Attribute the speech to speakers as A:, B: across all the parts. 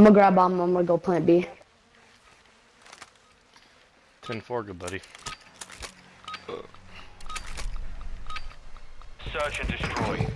A: I'm gonna grab bomb. I'm gonna go plant B.
B: 10-4, good buddy.
C: Search and destroy.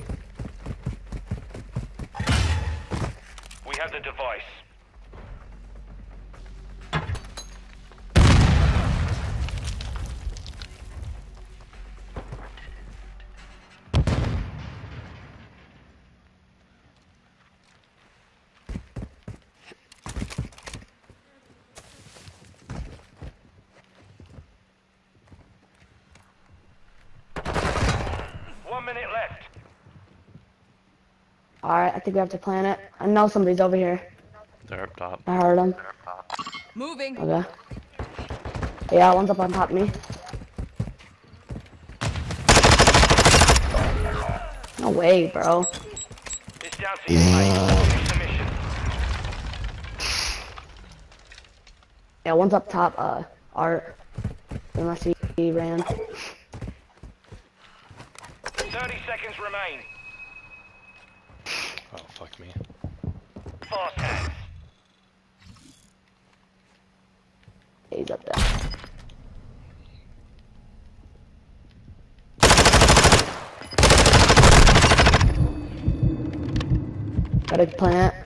C: One minute left.
A: All right, I think we have to plan it. I know somebody's over here.
B: They're up top.
A: I heard him.
D: Moving.
A: Okay. Yeah, one's up on top of me. No way, bro.
C: It's down to you, mate. Finish the mission.
A: Yeah, one's up top. Uh, Art. Unless he, he ran.
C: 30 seconds remain.
B: Oh, fuck me.
C: Fast hands.
A: He's up there. Gotta plant.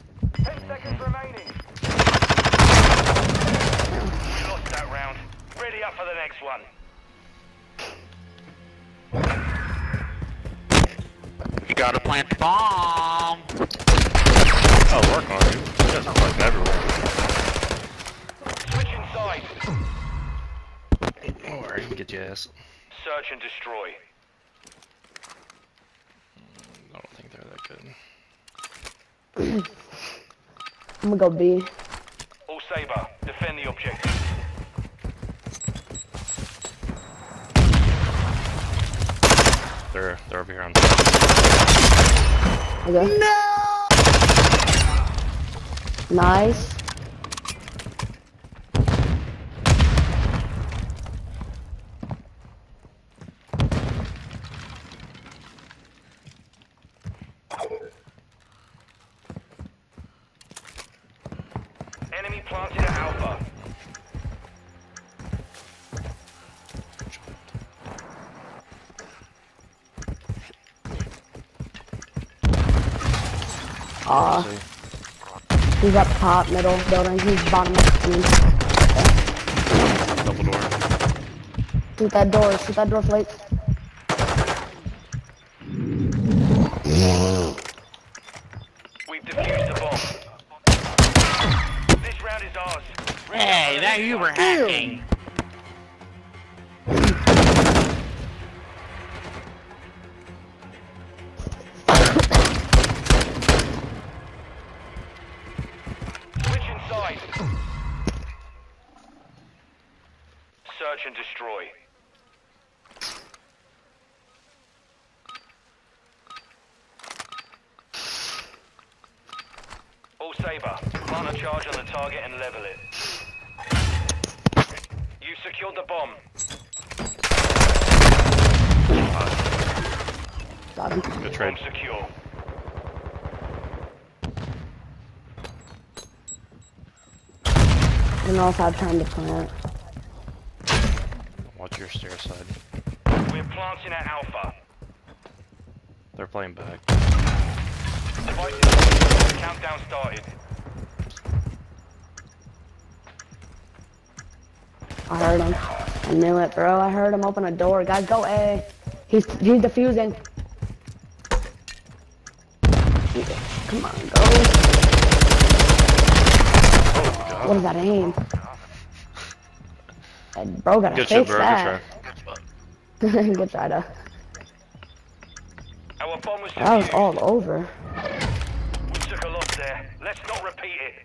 A: I'm gonna go B.
C: All Saber, defend the objective.
B: They're they're over here on.
A: Okay. No. Nice.
C: Enemy planted at Alpha.
A: Aw,
B: See?
A: he's up top, middle building. He's bottom. I mean,
B: Double door.
A: shoot that door. Shoot that door, Flake.
C: We've defused the bomb. This round is ours. Ready up for
E: Hey,
C: the
E: now you were hacking.
C: Destroy. All Saber, plant a charge on the target and level it. You've secured the bomb.
A: Got him.
B: Good
C: Bomb secure.
A: I don't know if I have time to plant.
B: Watch your stair side.
C: We're planting at Alpha.
B: They're playing back.
C: Devices countdown started.
A: I heard him. I knew it, bro. I heard him open a door. Guys, go A. He's he's defusing. Come on, oh, go. What is that aim? That bro gotta
B: Good shit,
A: fix
B: bro. Good
A: that.
B: try.
A: Good try to.
C: Our bomb was
A: That was all over.
C: We took a loss there. Let's not repeat it.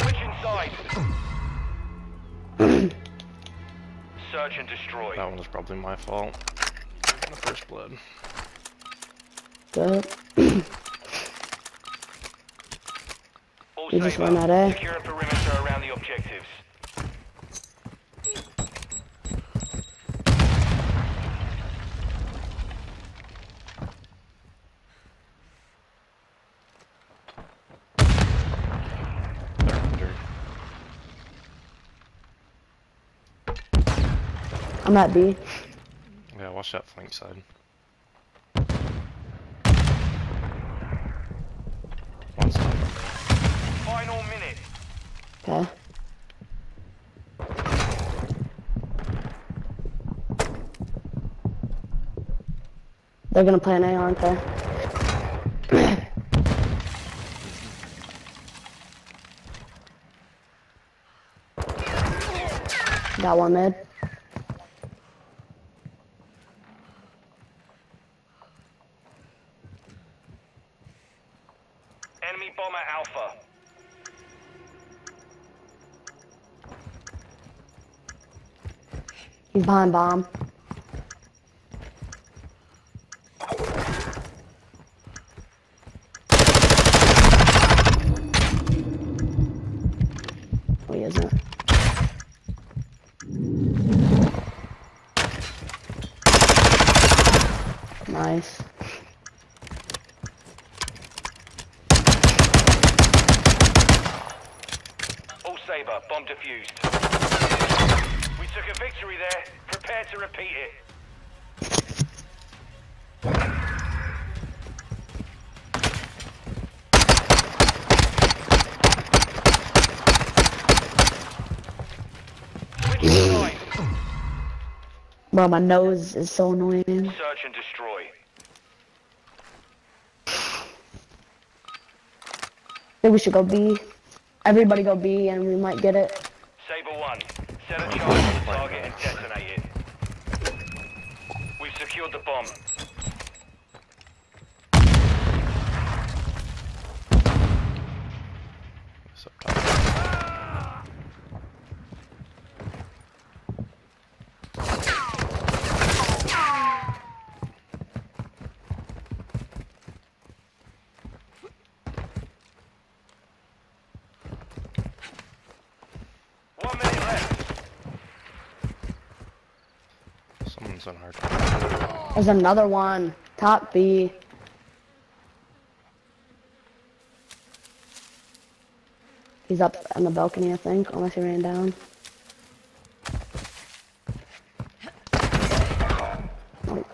C: Switch inside. Search and destroy.
B: That one was probably my fault in the first blood.
A: Good. we just run
C: out of. Around the objectives.
A: I'm at B.
B: Yeah, watch that flank side. One side.
C: Final minute.
A: Okay. They're gonna play an A, aren't they? Got one mid.
C: Enemy bomber Alpha.
A: He's behind bomb. Oh. Nice.
C: All Saber, bomb defused. We took a victory there. Prepare to repeat it.
A: Bro, my nose is so annoying.
C: Search and destroy.
A: think we should go B. Everybody go B and we might get it.
C: Saber 1, set a charge on the target and detonate it. We've secured the bomb.
B: It's up top.
C: One minute left.
B: Someone's on hard.
A: There's another one. Top B. He's up on the balcony, I think, unless he ran down. Oh.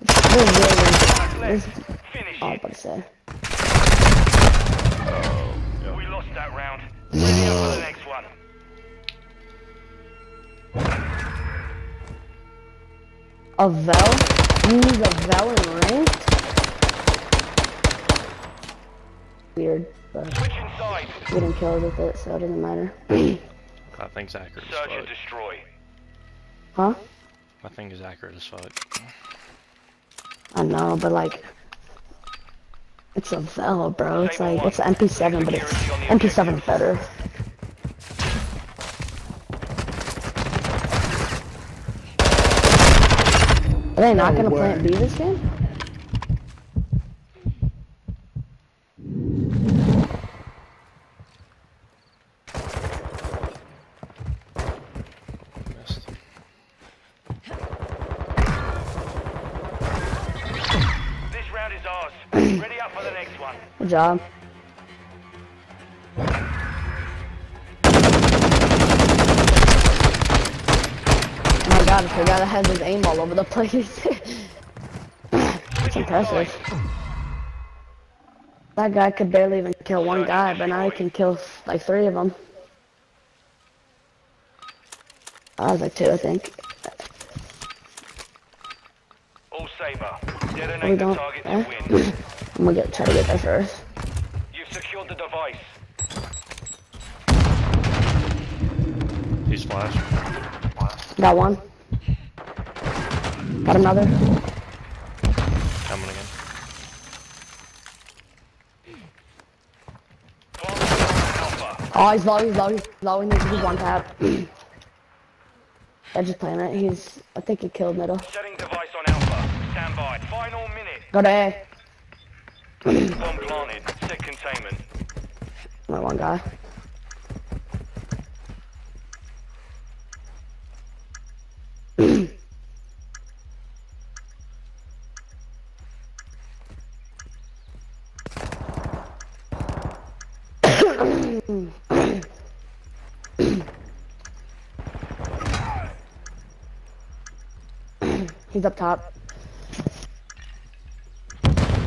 A: There's really-
C: Five
A: there's-
C: left. Finish
A: oh, I was about to say. A Vel? You use a Vel in ranked? Weird, but
C: Switch inside.
A: we didn't kill with it, so it doesn't matter.
B: That thing's accurate as
C: Search and
B: fuck.
C: destroy.
A: huh?
B: That thing is accurate as fuck.
A: I know, but like, it's a Vel, bro. It's like, it's an MP7, but it's MP7 better. Are they not gonna plant B this game?
B: Missed.
C: This round is ours. Ready up for the next one.
A: Good job. Oh my god, it's the guy that has his aim all over the place. It's impressive. That guy could barely even kill one guy, but now he can kill like three of them. I was like two, I think.
C: All Saber.
A: We
C: Detonate the
A: don't.
C: target
A: Eh?
C: to win.
A: I'm gonna get try to get there first.
C: You've secured the device.
B: He's flash.
A: Got one. Got another.
B: Coming again.
C: Bomb
A: Oh, he's low, he's low, he's low. He needs to be one tap. I just playing it. He's. I think he killed middle.
C: Setting device on Alpha. Stand by. Final minute.
A: Go to A.
C: Bomb planted. Set containment.
A: My one guy. He's up top. He's, uh,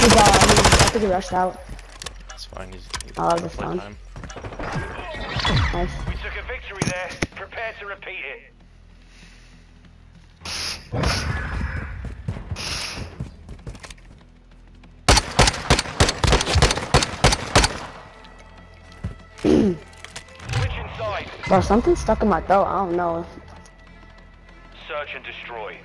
A: he's, I think he rushed out.
B: That's fine. He's, he's
A: Oh, that was
B: play
A: fun.
B: time.
A: Nice.
C: We took a victory there. Prepare to repeat it. Switch inside.
A: Bro, something's stuck in my throat. I don't know.
C: Search and destroy.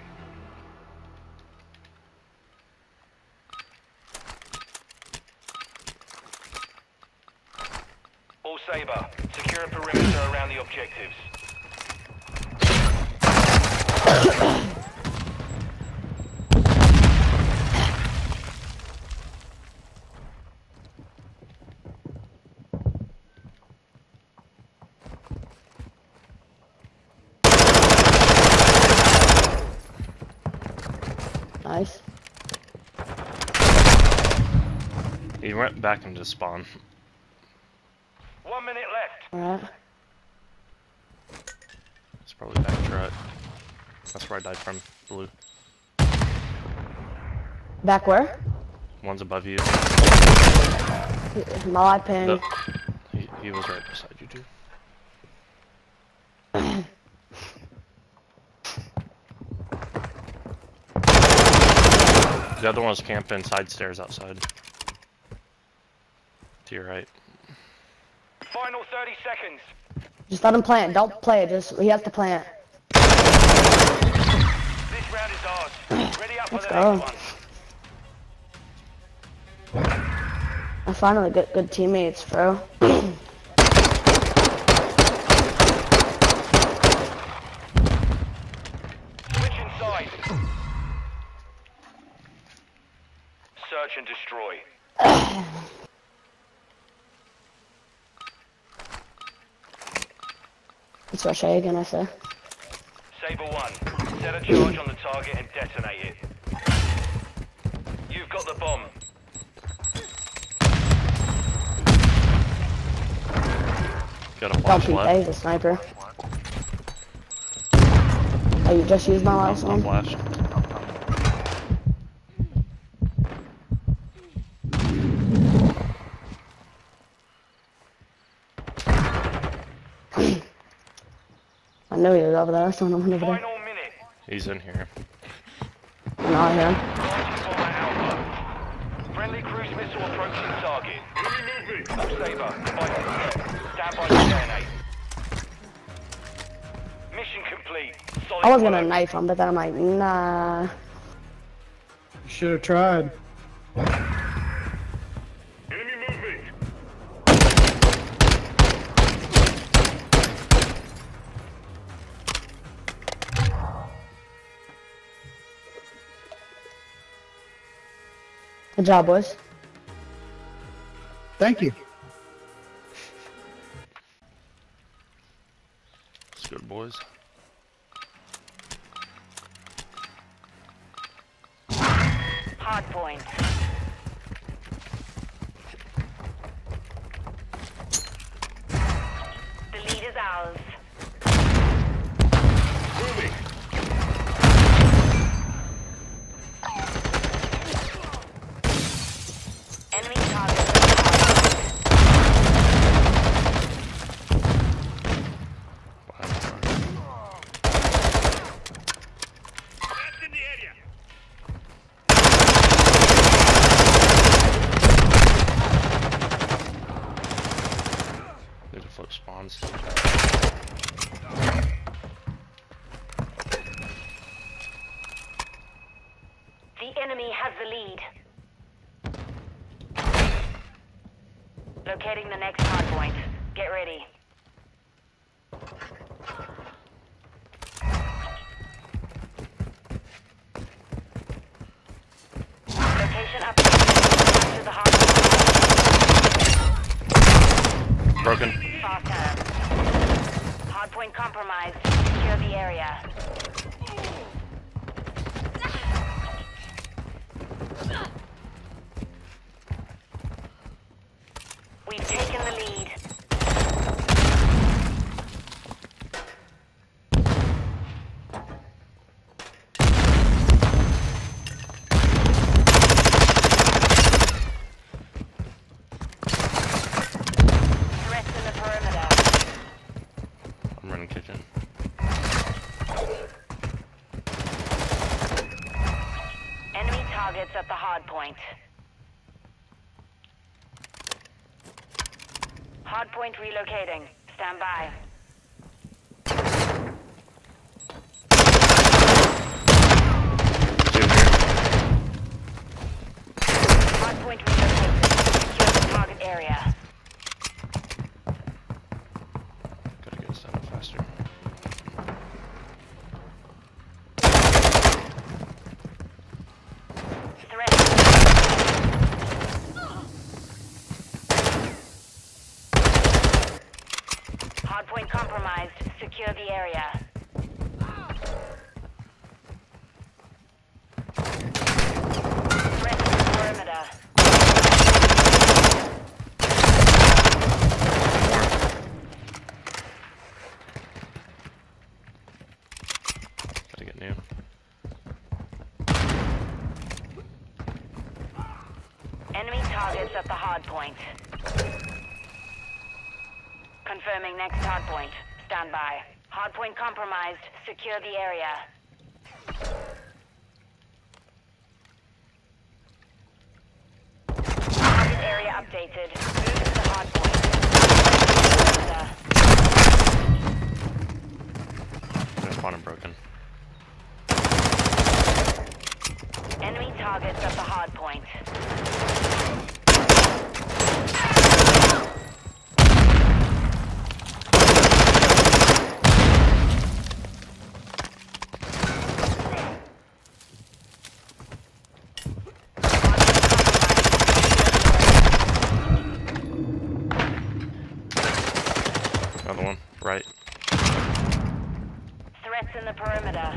C: All Saber, secure a perimeter around the objectives.
A: Nice.
B: He went back into spawn.
C: One minute left.
A: Alright.
B: It's probably back turret. That's where I died from. Blue.
A: Back where?
B: One's above you.
A: My live ping.
B: He, he was right beside you, dude. The other one was camping side stairs outside. To your right.
C: Final 30 seconds.
A: Just let him plant. Don't play it. Just he has to plant.
C: This round is ours. Ready up
A: Let's
C: the
A: go.
C: next one.
A: I finally get good teammates, bro.
C: Switch inside. Search and destroy.
A: It's rush A again, I say.
C: Saber 1, set a charge on the target and detonate it. You've got the bomb.
B: Got a
A: Don't
B: flash
A: A,
B: left.
A: he's a sniper. Oh, you just used my last one?
B: Flashed.
A: I knew he was over there. I saw him over there.
B: He's in here.
A: I know I hear him.
C: Launching bomber Alpha. Friendly cruise missile approaching target. Saber. Stand by to. Mission complete. Solid
A: I was gonna knife him, but then I'm like, nah.
D: You should have tried.
A: Good job, boys.
D: Thank you.
B: It's good, boys.
F: Hard point. The lead is ours.
C: Moving.
F: Enemy target.
C: That's in the area.
B: Need to flip spawns.
F: The enemy has the lead. Locating the next hard point. Get ready. Location up. To the hard.
B: Broken.
F: Hardpoint compromised. Secure the area. We've taken the lead. Hard point. Hard point relocating. Stand by. Hard point relocated. Secure the target area.
B: Gotta get this done faster.
F: Threat. Hardpoint compromised. Secure the area. Threat in the perimeter.
B: Gotta get new.
F: At the hard point. Confirming next hard point. Stand by. Hard point compromised. Secure the area. Target area updated. Move to the hard point.
B: There's spawn and broken.
F: Enemy targets at the hard point.
B: Another one. Right.
F: Threats in the perimeter.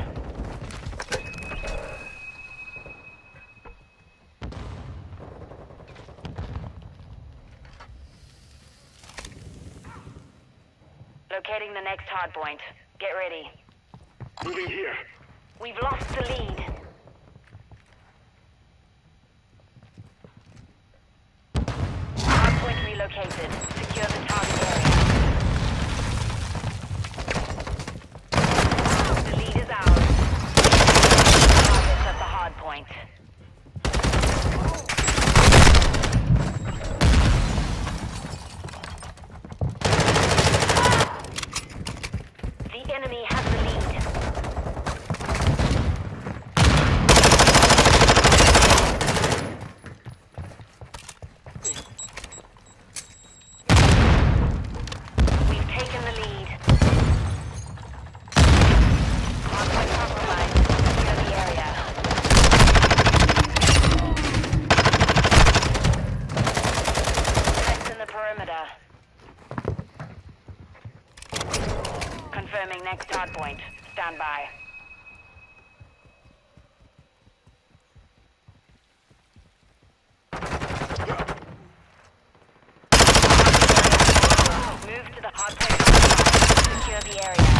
F: Locating the next hard point. Get ready.
C: Moving here.
F: We've lost the lead. Hardpoint relocated. Secure the target area. The lead is ours. Targets at the hardpoint. The enemy has the lead. We've taken the lead. Hardpoint compromised. Secure the area. Threats in the perimeter. Confirming next hardpoint. Stand by. Move to the hardpoint compromised. Secure the area.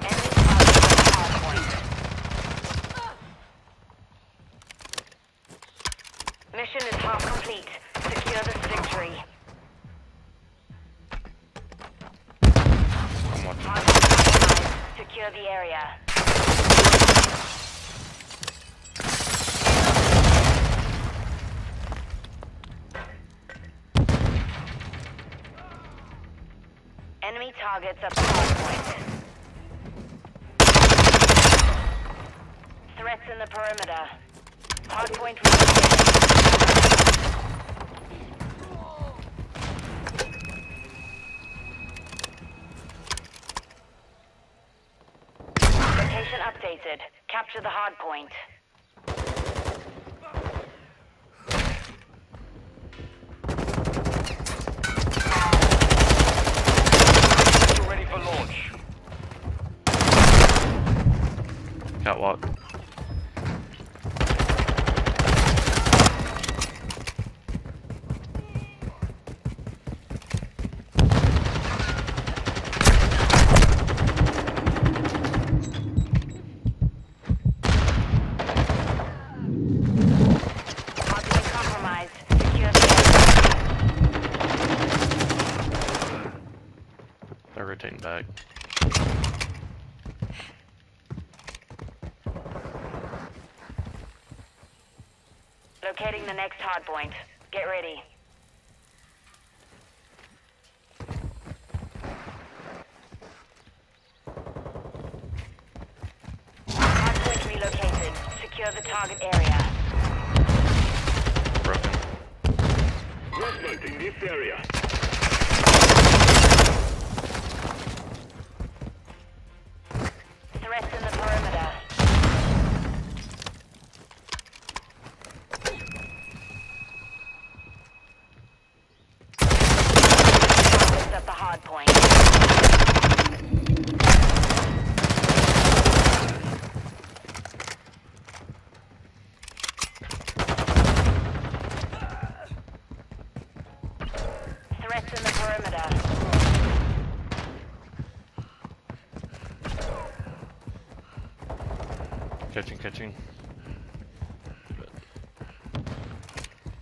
F: Enemy target at the hardpoint. Mission is half complete. Secure this victory.
B: I'm watching.
F: Hardpoint compromised. Secure the area. Enemy targets at the hardpoint. Threats in the perimeter. Hardpoint relocated. Location updated. Capture the hardpoint.
C: You're ready for launch.
B: Catwalk.
F: Hardpoint compromised. Secure the area.
B: Rotating back.
F: Locating the next hard point. Get ready. Hard point relocated. Secure the target area.
B: Broken.
C: Resonating this area.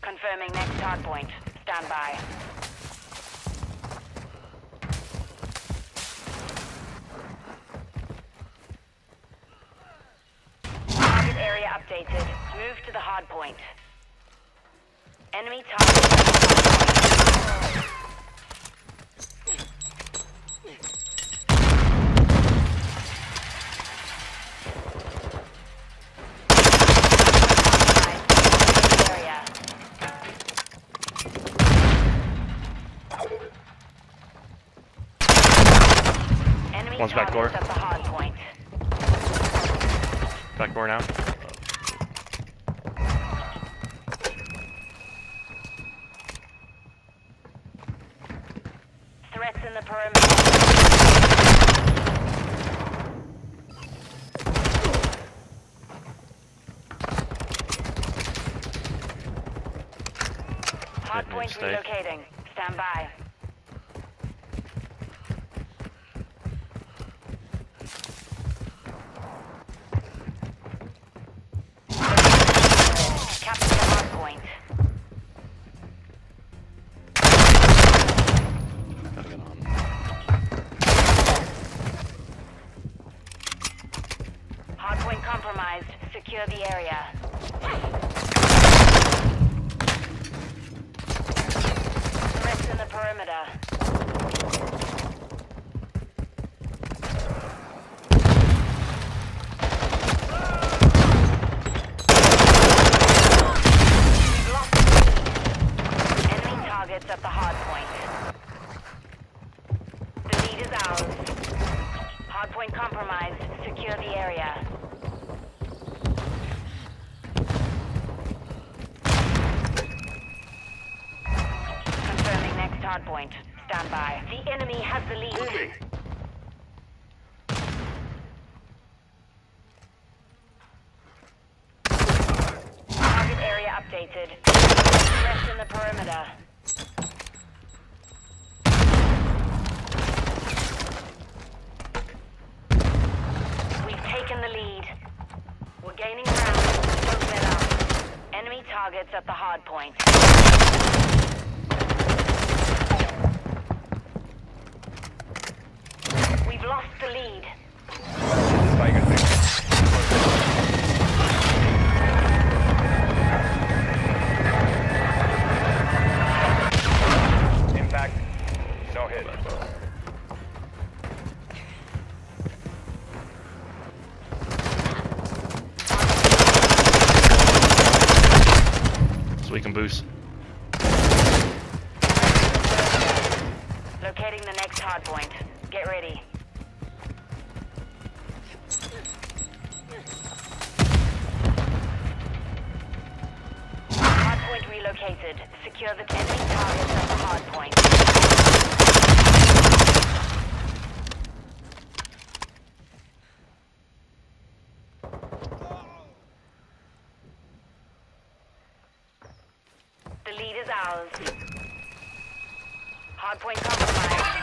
F: Confirming next hard point. Stand by.
B: One's back door.
F: targets at the hard point.
B: Back door now.
F: Threats in the perimeter. Hard point relocating. Stand by. Compromised. Secure the area. Threats in the perimeter. We've lost the lead. Enemy targets at the hard point. The lead is ours. Hardpoint compromised. Secure the area. Confirming next hardpoint. Stand by. The enemy has the lead.
C: Moving.
F: Target area updated. Threats in the perimeter. We've taken the lead. We're gaining ground. Don't up. Enemy targets at the hard point. We've lost the lead. Locating the next hardpoint. Get ready. Hardpoint relocated. Secure the enemy targets at the hardpoint. The lead is ours. Hardpoint compromised.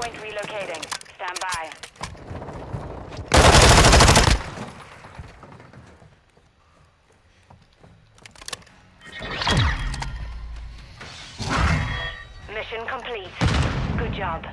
F: Hardpoint relocating. Stand by. Mission complete. Good job.